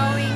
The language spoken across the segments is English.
going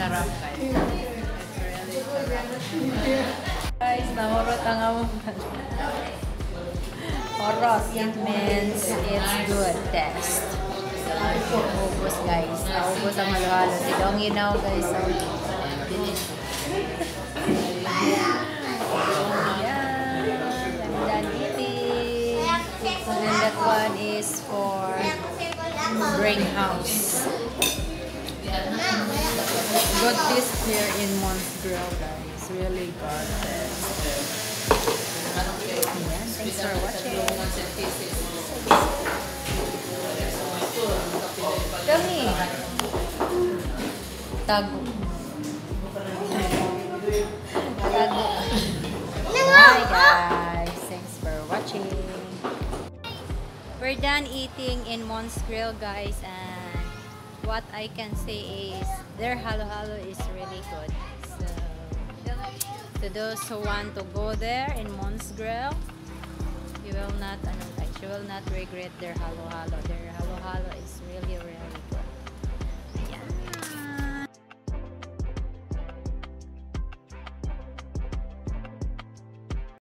Sarap guys. It's really sarap. Guys, nahurot ang among Horot, it means it's good test. Naubos guys. Naubos ang halo-halo. Si Dongi now guys. So. And that one is for Brain House. Good this here in Mon's Grill guys. Really good. Ayan, thanks for watching. Kami. Tago. Tago. Hi guys. Thanks for watching. We're done eating in Mon's Grill guys and what I can say is their halo halo is really good. So to those who want to go there in Mon's Grill, you will not you will not regret their halo halo. Their halo halo is really really good.